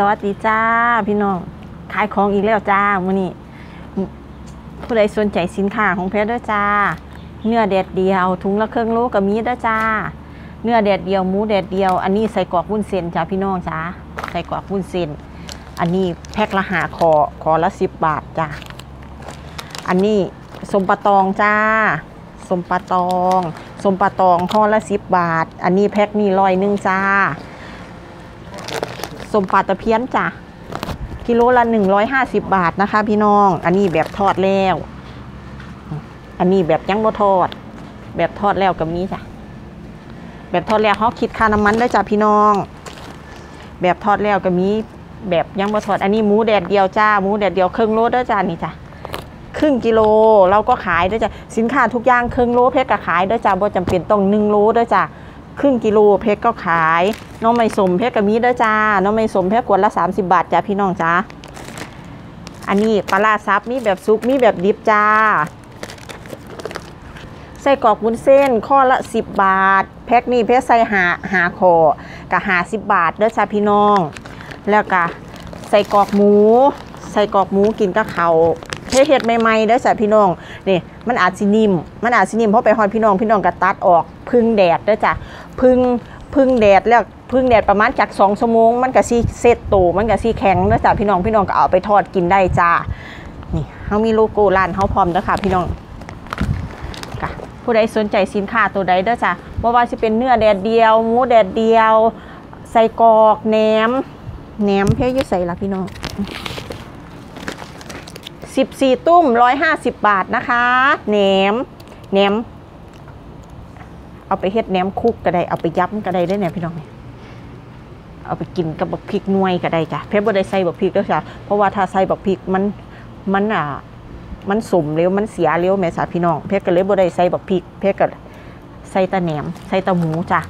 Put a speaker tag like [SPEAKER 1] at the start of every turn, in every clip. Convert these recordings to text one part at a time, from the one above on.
[SPEAKER 1] สวัสดีจ้าพี่น้องขายของอีกแล้วจ้ามื้อนี้ผู้ใดสนใจสินค้าของเพชรด้อจ้า เนื้อแดดเดียวถุงละเครึ่องโลก็มีด้อจ้า เนื้อแดดเดียวหมูแดดเดียว อันนี้ใส่กรอกวุ้นเส้นจ้าพี่น้องจ้าใส่กรอกวุ้นเส้น อันนี้แพ็คละหาคอคอละสิบบาทจ้าอันนี้สมปะตองจ้าสมปะตองสมปะตองห่อละสิบบาท อันนี้แพ็คนี่ร้อยหนึ่งจ้า สมปลาตะเพียนจ้ะกิโลละ 150 บาทนะคะ พี่น้อง อันนี้แบบทอดแล้ว อันนี้แบบยังบ่ทอด แบบทอดแล้วก็มีจ้ะ แบบทอดแล้วเขาคิดค่าน้ำมันได้จ้ะพี่น้อง แบบทอดแล้วก็มีแบบยังบ่ทอด อันนี้หมูแดดเดียวจ้า หมูแดดเดียวครึ่งโลเด้จ้านี่จ้ะ ครึ่งกิโลเราก็ขายเด้จ้ะ สินค้าทุกอย่างครึ่งโลเพชรก็ขายเด้จ้าบ่จำเป็นต้องหนึ่งโลเด้จ้ะ ครึ่งกิโลเพชรก็ขายน้องไม่สมเพชรก็มีเด้อจ้าน้องไม่สมเพชรขวดละ 30 บาทจ้าพี่น้องจ้าอันนี้ปลาร้าซับมีแบบซุปมีแบบดิบจ้าใส่กรอกวุ้นเส้นข้อละ 10 บาท แพ็คนี่เพชรใส่หาหาคอกะหาสิบบาทเด้อจ้าพี่น้อง แล้วก็ใส่กรอกหมู ใส่กรอกหมูกินกับเขาเพชรเห็ดใหม่ๆเด้อจ้าพี่น้องนี่มันอาจสินิ่มมันอาจสินิ่มเพราะไปฮอดพี่น้องพี่น้องก็ตัดออกพึ่งแดดเด้อจ้า พึ่งพึ่งแดดแล้วพึ่งแดดประมาณจาก2ชั่วโมงมันก็สิเซตโตมันก็สิแข็งเด้อจ้าพี่น้องพี่น้องก็เอาไปทอดกินได้จ้านี่เฮามีโลโก้ร้านเฮาพร้อมเด้อค่ะพี่น้องค่ะผู้ใดสนใจสินค้าตัวใดเด้อจ้ะบ่าว่าจะเป็นเนื้อแดดเดียวหมูแดดเดียวใส่กอกแหนมแหนมเพียยู่ใส่ละพี่น้อง14 ตุ้ม 150 บาทนะคะแหนมแหนม เอาไปเฮ็ดแหนมคุกก็ได้เอาไปยับก็ได้ได้เนี่ยพี่น้องเนี่ยเอาไปกินกับบักพริกน่วยก็ได้จ้ะเพชรบ่ได้ใส่บักพริกแล้วจ้ะเพราะว่าถ้าใส่บักพริกมันมันอะมันสมเร็วมันเสียเร็วแม่สาพี่น้องเพชรก็เลยบ่ได้ใส่บักพริกเพชรก็ใส่ตะแหนมใส่ตะหมูจ้ะ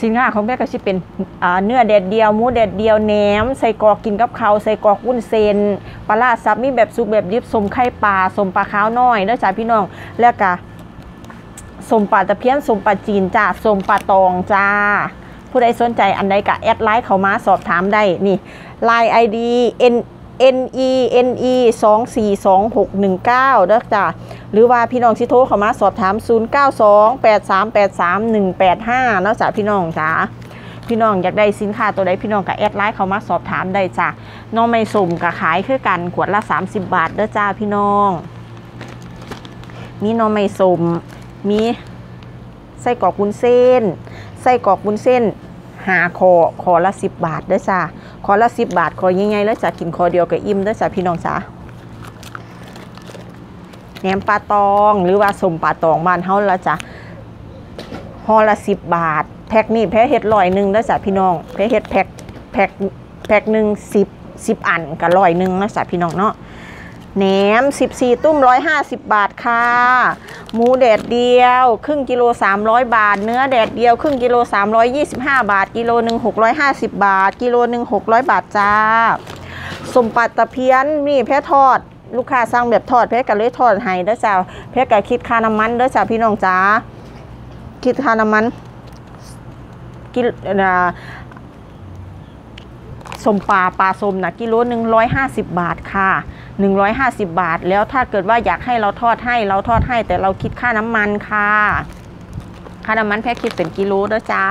[SPEAKER 1] สินค้าของแม่ก็สิเป็นเนื้อแดดเดียวหมูแดดเดียวแหนม ใส่กอกกินกับข้าวใส่กอกวุ้นเส้นปลาร้าซับมีแบบซุปแบบดิบสมไข่ปลาสมปลาขาวน้อยเด้อจ้ะพี่น้องแล้วก็ สมปลาตะเพียนสมปลาจีนจ้าสมปลาตองจ้า ผู้ใดสนใจอันใดก็แอดไลน์เขามาสอบถามได้นี่ Line ID N N E N E 2 4 2 6 1 9เด้อจ้าหรือว่าพี่น้องสิโทรเขามาสอบถาม0 9 2 8 3 8 3 1 8 5เนาะจ้าพี่น้องจ้าพี่น้องอยากได้สินค้าตัวใดพี่น้องก็แอดไลน์เขามาสอบถามได้จ้าน้องไม่สมก็ขายคือกันขวดละ 30 บาทเด้อจ้าพี่น้องมีหน้องไม่สม มีไส้กรอกวุ้นเส้น ไส้กรอกวุ้นเส้น หาคอคอละสิบบาทเด้อจ้าคอละสิบบาทคอใหญ่ๆแล้วจะกินคอเดียวกับอิ่มเด้อจ้าพี่น้องจ้าแหนมปลาตองหรือว่าสมปลาตองบ้านเฮาละจ้ะห่อละสิบบาท แพ็คนี่แพ็คเห็ดลอยหนึ่งเด้อจ้าพี่น้อง แพ็คเห็ดแพ็คแพ็คแพ็คหนึ่งสิบสิบอันกับลอยหนึ่งนะจ้าพี่น้องเนาะ แหนม 14 ตุ้ม 150 บาทค่ะ หมูแดดเดียว ครึ่งกิโล 300 บาท เนื้อแดดเดียว ครึ่งกิโล 325 บาท กิโลหนึ่ง650 บาท กิโลหนึ่ง600 บาทจ้า สมปัตตะเพียนนี่แพ้ทอด ลูกค้าสั่งแบบทอดแพ้กันเลยทอดให้เด้อจ้าแพ้กันคิดค่าน้ำมันเด้อจ้าพี่น้องจ้า คิดค่าน้ำมัน กิโลอ่าสมปลาปลาสมนะกิโลหนึ่งร้อยห้าสิบบาทค่ะ หนึ่งร้อยห้าสิบบาท แล้วถ้าเกิดว่าอยากให้เราทอดให้เราทอดให้ แต่เราคิดค่าน้ำมันค่ะ ค่าน้ำมันแพ็คคิดเป็นกิโลเด้อจ้า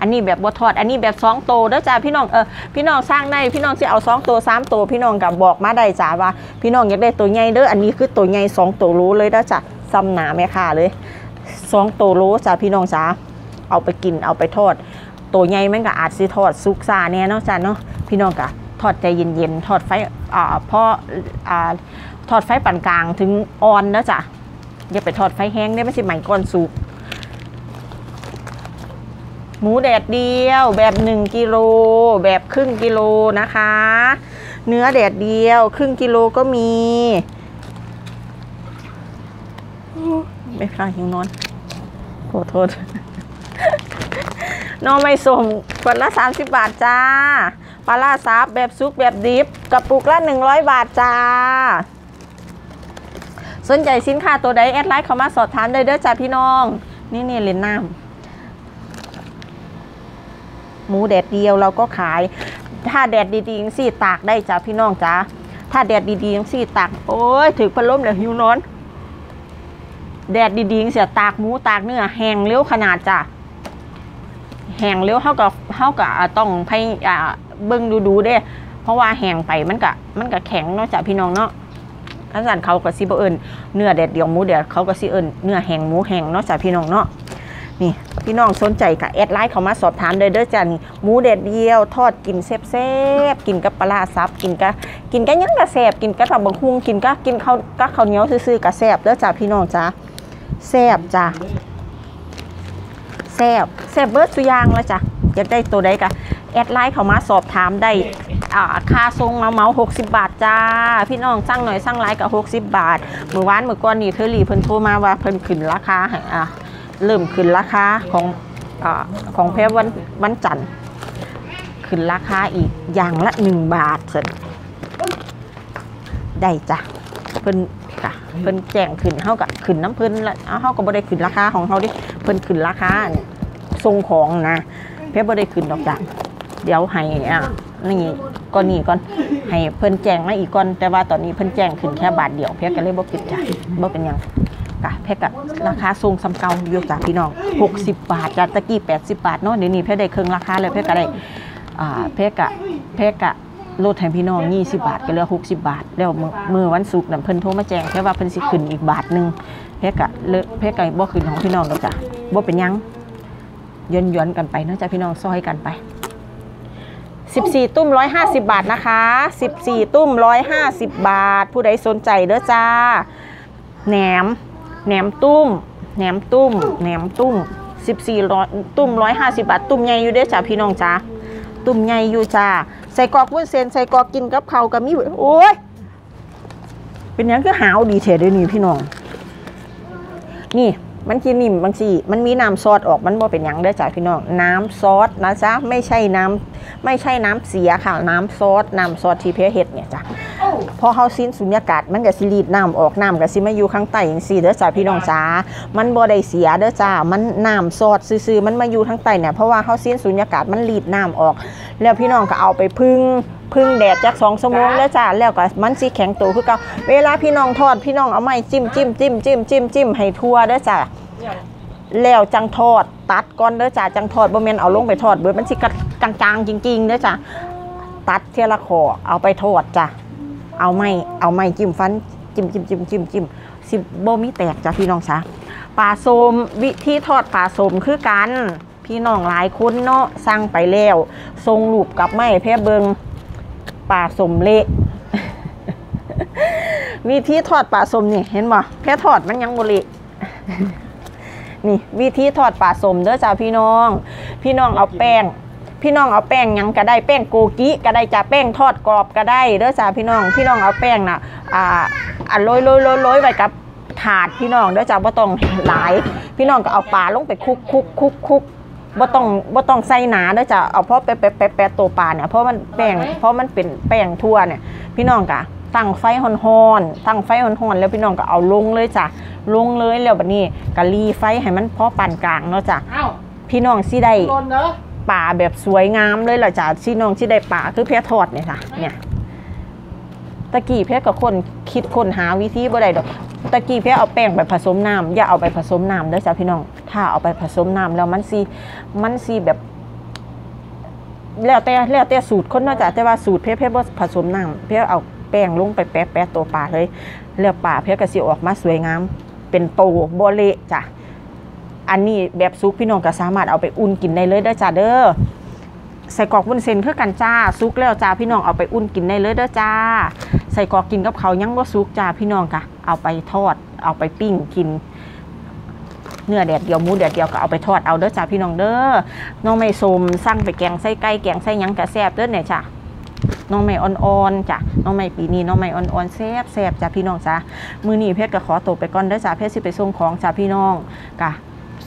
[SPEAKER 1] อันนี้แบบบทอด อันนี้แบบสองโตเด้อจ้าพี่น้องเออพี่น้องสร้างได้พี่น้องสิเอาสองโตสามโตพี่น้องกับบอกมาได้จ้าว่า พี่น้องอยากได้ตัวใหญ่เด้ออันนี้คือตัวใหญ่สองโตโลเลยเด้อจ้าซ้ำหนาแม่ค่ะเลยสองโตโลจ้าพี่น้องจ้าเอาไปกินเอาไปทอดตัวใหญ่มันก็อาจสิทอดสุกซาแน่เนาะจ้ะเนาะพี่น้องก็ท อดใจเย็นๆทอดไฟอ่าพออ่าทอดไฟปานกลางถึงอ่อนนะจ้ะอย่าไปทอดไฟแห้งได้ไม่ใช่ไหมก่อนสุกหมูแดดเดียวแบบ1กิโลแบบครึ่งกิโลนะคะ เนื้อแดดเดียวครึ่งกิโลก็มีไม่ฟังหิวนอนขอโทษน้องไม่ส่งขวดละ 30 บาทจ้า ปลาล่าซับแบบซุกแบบดิบกระปุกละ 100 บาทจ้า สนใจสินค้าตัวใดแอดไลน์เข้ามาสอบถามได้เด้อจ้าพี่น้อง นี่นี่เลนน้ำหมูแดดเดียวเราก็ขาย ถ้าแดดดีๆจังซี่ตากได้จ้ะพี่น้องจ้าถ้าแดดดีๆจังซี่ตาก โอ้ยถึงพัดลมแล้วหิวนอนแดดดีๆเสียตากหมูตากเนื้อแห้งเร็วขนาดจ้ะแห้งเร็วเท่ากับเท่ากับต้องพยอ่า เบิ่งดูๆเด้เพราะว่าแห้งไปมันก็มันก็แข็งเนาะจ้ะพี่น้องเนาะอาจารย์เขาก็สิบ่เอิ้นเนื้อแดดเดียวหมูแดดเขาก็สิเอิ้นเนื้อแห้งหมูแห้งเนาะจ้ะพี่น้องเนาะนี่พี่น้องสนใจก็ add ไลน์เขามาสอบถามเลยเด้อจ้ะนี่หมูแดดเดียว ทอดกินแซ่บๆกินกับปลาซับกินกับกินกับยังก็แซบกินกับตำบักหุ่งกินกับกินข้าวกับข้าวเหนียวซื่อๆก็แซบเด้อจ้ะพี่น้องจ้ะแซบจ้ะแซบแซบเบิ่ดสุอย่างแล้วจ้ะอยากได้ตัวใดก็ add ไลน์เขามาสอบถามได้อ่าค่าทรงมาเมา60บาทจ้า พี่น้องสั่งหน่อยสั่งหลายกับ60บาทเมื่อวานเมื่อก่อนนี่เธอรีเพิ่นโทรมาว่าเพิ่นขึ้นราคาอะเริ่มขึ้นราคาของอของเพรวันวันจันทร์ขึ้นราคาอีกอย่างละ1บาทเสร็จได้จ้ะเพิ่นค่ะเพิ่นแจ้งขึ้นเฮากับขึ้นน้ำเพิ่นละเอาเฮาก็บ่ได้ขึ้นราคาของเฮาดิเพิ่นขึ้นราคาทรงของนะเพรบ่ได้ขึ้นดอกจ้ะ เดี๋ยวให้อะนี่ก่อนนี้ก่อนให้เพิ่นแจ้งมาอีกก่อนแต่ว่าตอนนี้เพิ่นแจ้งขึ้นแค่บาทเดียวเพรก็เลยบ่คิดจ้ะบ่เป็นหยังกะเพรก็ราคาทรงซ้ำเก่าอยู่จ้ะพี่น้อง 60 บาทจ้ะตะกี้ 80 บาทเนาะเดี๋ยวนี้เพรได้ครึ่งราคาแล้วเพรก็ได้อ่าเพรก็เพรก็ลดให้พี่น้อง 20 บาทก็เหลือ 60 บาท แล้วมือมื้อวันศุกร์น่ะเพิ่นโทรมาแจ้งแค่ว่าเพิ่นสิขึ้นอีกบาทหนึงเพรกะเพรก็บ่ขึ้นของพี่น้องดอกจ้ะบ่เป็นหยังย้อนย้อนๆกันไปเนาะจ้ะพี่น้องซอยกันไป 14 ตุ้ม 150 บาทนะคะ 14 ตุ้ม 150 บาท ผู้ใดสนใจเด้อจ้า แหนม แหนมตุ้ม แหนมตุ้ม แหนมตุ้ม 14ร้อยตุ้ม 150 บาท ตุ้มใหญ่อยู่เด้อจ้าพี่น้องจ้า ตุ่มใหญ่อยู่จ้า ใส่กอกวุ้นเส้นใส่กอกกินกับเขากับมีโอ้ย เป็นหยังคือหาวดีเทเด้อนี่พี่น้อง นี่ มันกินนิ่มบางทีมันมีน้ำซอสออกมันบ่เป็นหยังเด้อจ้าพี่น้องน้ำซอสนะจ๊ะไม่ใช่น้ำไม่ใช่น้ำเสียค่ะน้ำซอสน้ำซอสที่เพเฮ็ดเนี่ยจ้ะพอเฮาสิ้นสุญญากาศมันก็สิรีดน้ำออกน้ำก็สิมาอยู่ข้างใต้จังซี่เด้อจ้าพี่น้องจ้ามันบ่ได้เสียเด้อจ้ามันน้ำซอสซื่อๆมันมาอยู่ข้างใต้เนี่ยเพราะว่าเฮาสิ้นสุญญากาศมันรีดน้ำออก แล้วพี่น้องก็เอาไปพึ่ง พึ่งแดดจากสองชั่วโมงแล้วจ้าแล้วก็มันสิแข็งตัวคือเก่าเวลาพี่น้องทอดพี่น้องเอาไม้จิ้มจิ้มจิ้มจิ้มจิ้มจิ้มให้ทั่วเด้อจ้าแล้วจังทอดตัดก่อนเด้อจ้าจังทอดบ่แม่นเอาลงไปทอดเบิดมันสิกะจางๆจริงๆเด้อจ้าตัดเทียละคอเอาไปทอดจ้ะเอาไม้เอาไม้จิ้มฟันจิ้มจิ้มจิ้มจิ้มจิ้มสิบ่มีแตกจ้ะพี่น้องจ้าปลาโสมวิธีทอดปลาโสมคือกัน พี่น้องหลายคนเนาะสั่งไปแล้วทรงรูปกลับไม่เพ่เบิง ปลาสมเละวิธีทอดปลาสมนี่เห็นบ่แค่ทอดมันยังบ่เละนี่วิธีทอดปลาสมเด้อจ้าพี่น้อง พี่น้องเอาแป้ง พี่น้องเอาแป้งยังก็ได้แป้งโกกิก็ได้จ้าแป้งทอดกรอบก็ได้เด้อจ้าพี่น้อง พี่น้องเอาแป้งน่ะอ่าอ่าโรยโรยโรยโรยไว้กับถาดพี่น้องเด้อจ้าบ่ต้องหลาย พี่น้องก็เอาปลาลงไปคุกคลุกคลุกคลุก บ่ต้องบ่ต้องใส่หนาเด้อจ้าเอาเพราะแปะแปะแปะแปะตัวปลาเนี่ยเพราะมันแป้งเพราะมันเป็นแป้งทั่วเนี่ย พี่น้องกะตั้งไฟห่อนๆตั้งไฟห่อนๆแล้วพี่น้องก็เอาลงเลยจ้ะลงเลยแล้วบัดนี้ก็รีไฟให้มันพอปานกลางเนาะจ้ะ
[SPEAKER 2] อ้าว
[SPEAKER 1] พี่น้องสิได้
[SPEAKER 2] โดนเนอะ
[SPEAKER 1] ป่าแบบสวยงามเลยล่ะจ้ะพี่น้องสิได้ป่าคือเพชรทอดเนี่ยค่ะเนี่ยตะกี้เพชรกับคนคิดคนหาวิธีบ่ได้ดอกตะกี้เพชรเอาแป้งไปผสมน้ำอย่าเอาไปผสมน้ำเด้อจ้ะพี่น้อง ถ้าเอาไปผสมน้ำแล้วมันสิมันสิแบบ แล้วแต่แล้วแต่สูตรคนนาะจ้ะแต่ว่าสูตรเพชรเพร่ผสมน้ำเพชรเอาแป้งลงไปแปะแปะตัวปลาเลยแล้วปลาเพชรก็สิออกมาสวยงาม เป็นโตบเละจ้ะอันนี้แบบซุปพี่น้องก็สามารถเอาไปอุ่นกินได้เลยเด้อจ้ะเด้อใส่กรอกวุ้นเส้นคือกันจ้าซุกแล้วจ้าพี่น้องเอาไปอุ่นกินได้เลยเด้อจ้า ใส่กรอกกินกับเขายังบ่าซุกจ้าพี่น้องค่ะ เอาไปทอด เอาไปปิ้งกิน เนื้อแดดเดียวหมูแดดเดียวก็เอาไปทอดเอาเด้อจ้าพี่น้องเด้อน้องไม่สมสั่งไปแกงไส้ไก่แกงไส้ยังกะแซบเด้อเนี่ยจ้าน้องไม่อ่อนๆจ้ะน้องไม่ปีนี้น้องไม่อ่อนๆแซ่บแซ่บจ้าพี่น้องจ้ามือนี้เพชรก็ขอตัวไปก่อนเด้อจ้าเพชรสิไปส่งของจ้าพี่น้องกะ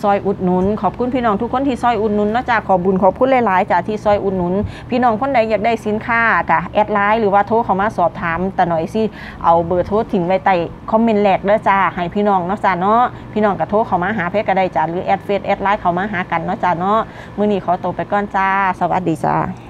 [SPEAKER 1] ซอยอุดหนุน ขอบคุณพี่น้องทุกคนที่ซอยอุดหนุนเนาะจ้าขอบุญขอบคุณหลายๆจ้าที่ซอยอุดหนุน พี่น้องคนใดอยากได้สินค้ากะ add ไลน์หรือว่าโทรเข้ามาสอบถามแต่หน่อยสิเอาเบอร์โทรทิ้งไว้ใต้คอมเมนต์แรกเด้อจ้าให้พี่น้องเนาะจ้าเนาะพี่น้องก็โทรเข้ามาหาเพจก็ได้จ้าหรือ add เฟซ add ไลน์เข้ามาหากันเนาะจ้าเนาะมื้อนี้ขอตัวไปก่อนจ้า สวัสดีจ้า